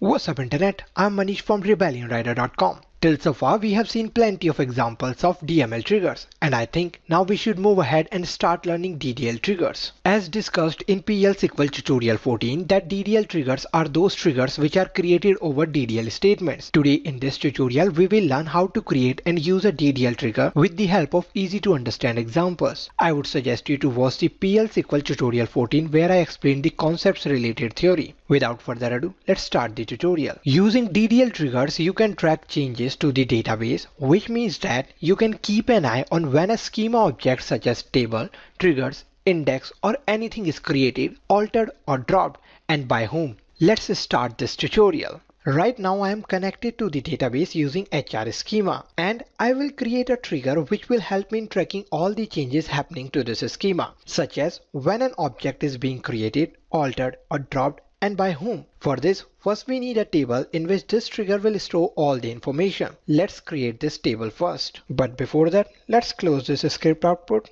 What's up internet? I'm Manish from RebellionRider.com. Till so far we have seen plenty of examples of DML triggers and I think now we should move ahead and start learning DDL triggers. As discussed in PL SQL tutorial 14 that DDL triggers are those triggers which are created over DDL statements. Today in this tutorial we will learn how to create and use a DDL trigger with the help of easy to understand examples. I would suggest you to watch the PL SQL tutorial 14 where I explain the concepts related theory. Without further ado, let's start the tutorial. Using DDL triggers you can track changes to the database, which means that you can keep an eye on when a schema object such as table, triggers, index or anything is created, altered or dropped and by whom. Let's start this tutorial. Right now I am connected to the database using HR schema and I will create a trigger which will help me in tracking all the changes happening to this schema such as when an object is being created, altered or dropped and by whom. For this, first we need a table in which this trigger will store all the information. Let's create this table first. But before that, let's close this script output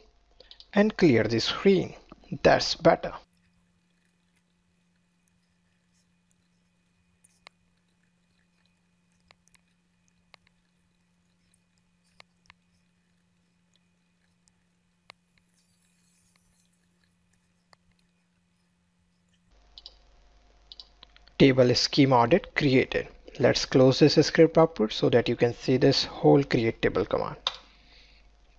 and clear the screen. That's better. Table schema audit created. Let's close this script output so that you can see this whole create table command.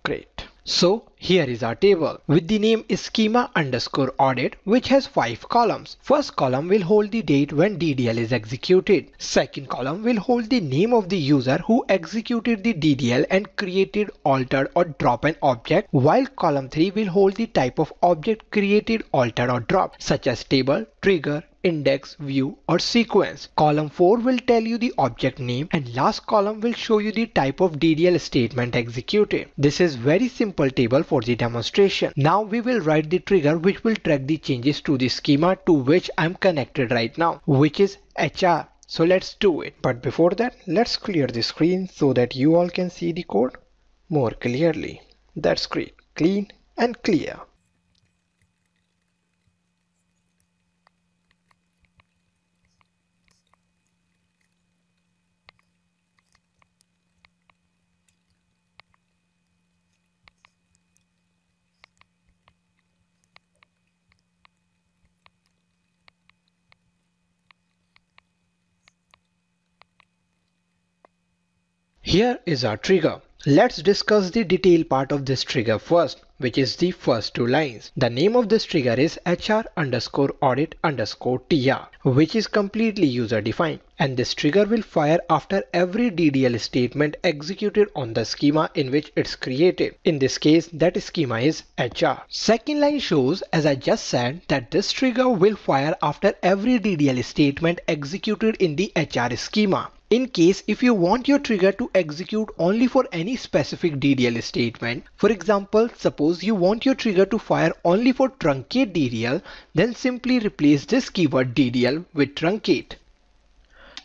Great. So here is our table with the name schema underscore audit which has 5 columns. First column will hold the date when DDL is executed. Second column will hold the name of the user who executed the DDL and created, altered or dropped an object while column 3 will hold the type of object created, altered or dropped such as table, trigger, index, view or sequence. Column 4 will tell you the object name and last column will show you the type of DDL statement executed. This is very simple table for the demonstration. Now we will write the trigger which will track the changes to the schema to which I'm connected right now which is HR. So let's do it. But before that, let's clear the screen so that you all can see the code more clearly. That's great. Clean and clear. Here is our trigger. Let's discuss the detail part of this trigger first, which is the first two lines. The name of this trigger is HR underscore audit underscore TR, which is completely user defined. And this trigger will fire after every DDL statement executed on the schema in which it's created. In this case, that schema is HR. Second line shows, as I just said, that this trigger will fire after every DDL statement executed in the HR schema. In case if you want your trigger to execute only for any specific DDL statement, for example, suppose you want your trigger to fire only for truncate DDL, then simply replace this keyword DDL with truncate.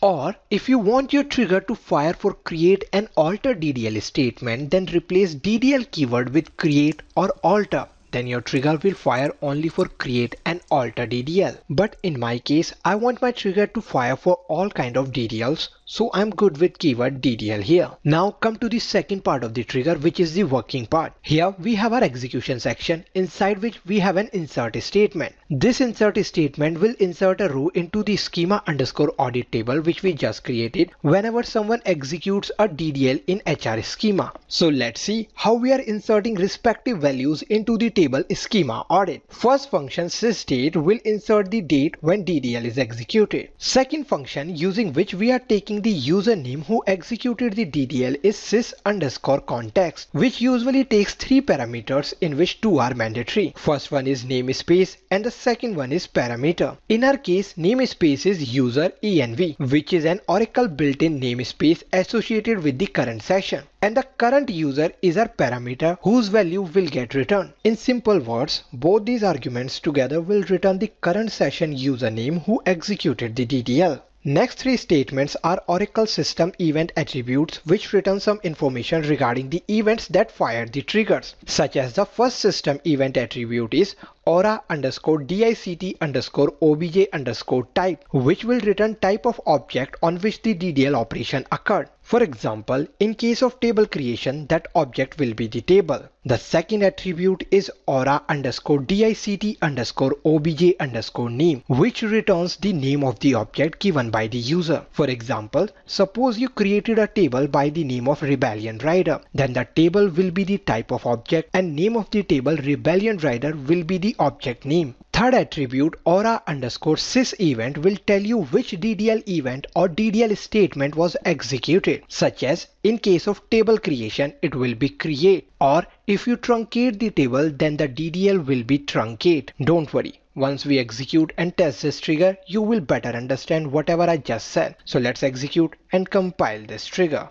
Or if you want your trigger to fire for create and alter DDL statement, then replace DDL keyword with create or alter then your trigger will fire only for create and alter DDL. But in my case, I want my trigger to fire for all kind of DDLs so I'm good with keyword DDL here. Now come to the second part of the trigger which is the working part. Here we have our execution section inside which we have an insert statement. This insert statement will insert a row into the schema underscore audit table which we just created whenever someone executes a DDL in HR schema. So let's see how we are inserting respective values into the table schema audit. First function sysdate will insert the date when DDL is executed. Second function using which we are taking the username who executed the DDL is sys underscore context, which usually takes three parameters in which two are mandatory. First one is namespace and the second one is parameter. In our case, namespace is user env, which is an Oracle built-in namespace associated with the current session and the current user is our parameter whose value will get returned. In simple words, both these arguments together will return the current session username who executed the DDL. Next three statements are Oracle system event attributes which return some information regarding the events that fire the triggers, such as the first system event attribute is ora underscore dict underscore obj underscore type which will return type of object on which the DDL operation occurred. For example, in case of table creation, that object will be the table. The second attribute is ora underscore dict underscore obj underscore name, which returns the name of the object given by the user. For example, suppose you created a table by the name of Rebellion Rider. Then the table will be the type of object and name of the table Rebellion Rider will be the object name. Third attribute ora underscore sys event will tell you which DDL event or DDL statement was executed such as in case of table creation it will be create or if you truncate the table then the DDL will be truncate. Don't worry once we execute and test this trigger you will better understand whatever I just said. So let's execute and compile this trigger.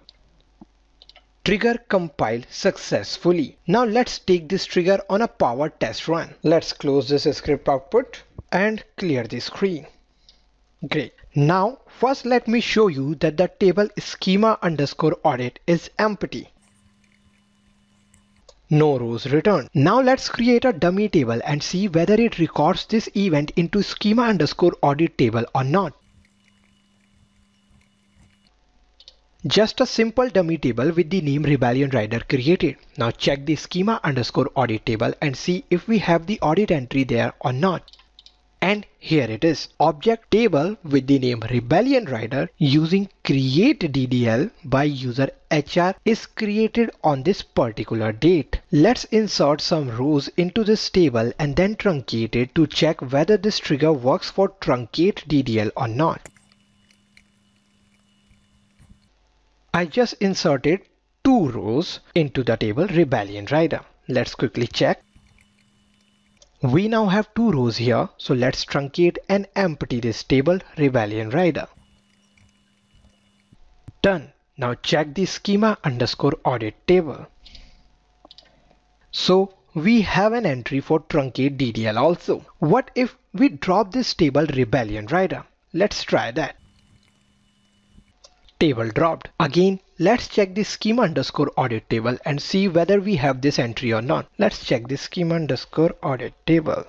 Trigger compiled successfully. Now let's take this trigger on a power test run. Let's close this script output and clear the screen. Great. Now first let me show you that the table schema underscore audit is empty. No rows returned. Now let's create a dummy table and see whether it records this event into schema underscore audit table or not. Just a simple dummy table with the name Rebellion Rider created. Now check the schema underscore audit table and see if we have the audit entry there or not. And here it is. Object table with the name Rebellion Rider using create DDL by user HR is created on this particular date. Let's insert some rows into this table and then truncate it to check whether this trigger works for truncate DDL or not. I just inserted two rows into the table Rebellion Rider. Let's quickly check. We now have two rows here, so let's truncate and empty this table Rebellion Rider. Done. Now check the schema underscore audit table. So we have an entry for truncate DDL also. What if we drop this table Rebellion Rider? Let's try that table dropped. Again, let's check the schema underscore audit table and see whether we have this entry or not. Let's check the schema underscore audit table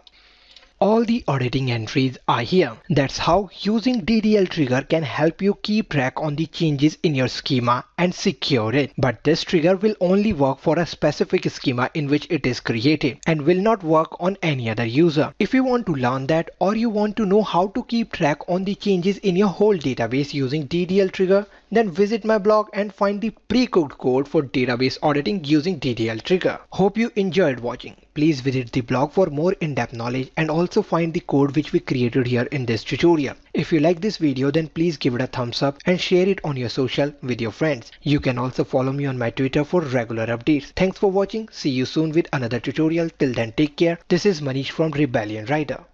all the auditing entries are here. That's how using DDL trigger can help you keep track on the changes in your schema and secure it. But this trigger will only work for a specific schema in which it is created and will not work on any other user. If you want to learn that or you want to know how to keep track on the changes in your whole database using DDL trigger, then visit my blog and find the pre-cooked code for database auditing using DDL trigger. Hope you enjoyed watching. Please visit the blog for more in-depth knowledge and also find the code which we created here in this tutorial. If you like this video then please give it a thumbs up and share it on your social with your friends. You can also follow me on my Twitter for regular updates. Thanks for watching. See you soon with another tutorial. Till then take care. This is Manish from Rebellion Rider.